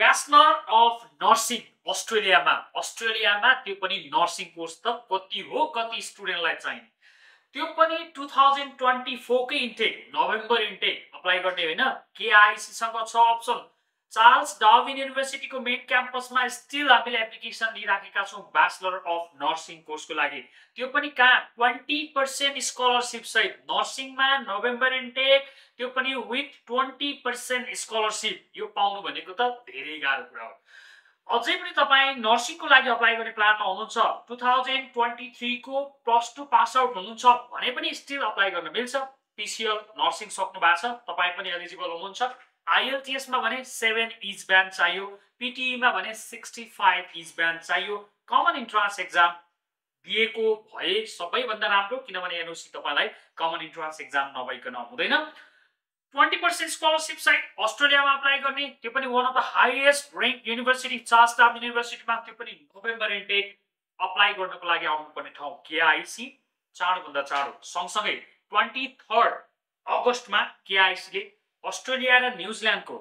Bachelor of nursing अस्ट्रेलियामा अस्ट्रेलियामा त्यो पनि नर्सिङ कोर्स त कति हो कति स्टुडेन्टलाई चाहिने। त्यो पनि टु थाउजन्ड ट्वेन्टी फोरकै इन्टेक नोभेम्बर इन्टेक अप्लाई गर्ने होइन। केआइसीसँग छ अप्सन चार्ल्स डार्विन युनिभर्सिटीको मेन क्याम्पसमा स्टिल हामीले एप्लिकेसन लिइराखेका छौँ ब्याचलर अफ नर्सिङ कोर्सको लागि। त्यो पनि कहाँ? ट्वेन्टी पर्सेन्ट स्कलरसिप सहित। नर्सिङमा नोभेम्बर इन्टेक त्यो पनि विथ ट्वेन्टी पर्सेन्ट स्कलरसिप यो पाउनु भनेको त धेरै गाह्रो कुरा हो। अझै पनि तपाईँ नर्सिङको लागि अप्लाई गर्ने प्लानमा हुनुहुन्छ। टु थाउजन्ड ट्वेन्टी थ्रीको प्लस टू पास आउट हुनुहुन्छ भने पनि स्टिल अप्लाई गर्न मिल्छ। पिसिएल नर्सिङ सक्नु भएको छ। तपाईँ पनि एलिजिबल हुनुहुन्छ। आइएलटिएसमा भने सेभेन इज ब्यान्ड चाहियो पिटिईमा भने सिक्सटी फाइभ इज ब्यान्ड चाहियो। कमन इन्ट्रान्स एक्जाम दिएको भए सबैभन्दा राम्रो किनभने एनओसी तपाईँलाई कमन इन्ट्रान्स एक्जाम नभइकन हुँदैन। ट्वेन्टी पर्सेन्ट स्कलरसिप साइड अस्ट्रेलियामा अप्लाई गर्ने त्यो पनि one of the highest rank university charge staff युनिभर्सिटीमा त्यो पनि नोभेम्बर इन्टेक अप्लाई गर्नको लागि आउनुपर्ने ठाउँ केआइसी चाँडोभन्दा चाँडो। सँगसँगै ट्वेन्टी थर्ड अगस्तमा केआइसीले अस्ट्रेलिया र न्युजिल्यान्डको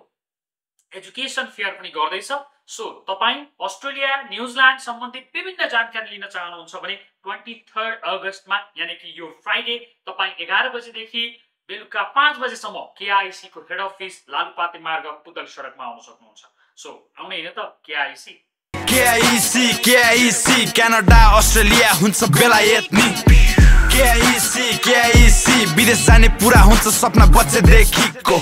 एजुकेसन फेयर पनि गर्दैछ। सो तपाईँ अस्ट्रेलिया न्युजिल्यान्ड सम्बन्धित विभिन्न जानकारी लिन चाहनुहुन्छ भने ट्वेन्टी थर्ड अगस्तमा यानि कि यो फ्राइडे तपाईँ एघार बजेदेखि बेलुका पाँच बजेसम्म केआइसीको हेड अफिस लालुपाते मार्ग पुतल सडकमा आउन सक्नुहुन्छ। सो आउने होइन त KIC. KIC KIC Canada Australia हुन्छ बेलायत नि केआइसी केआइसी। विदेश जाने पुरा हुन्छ सपना बच्चेदेखिको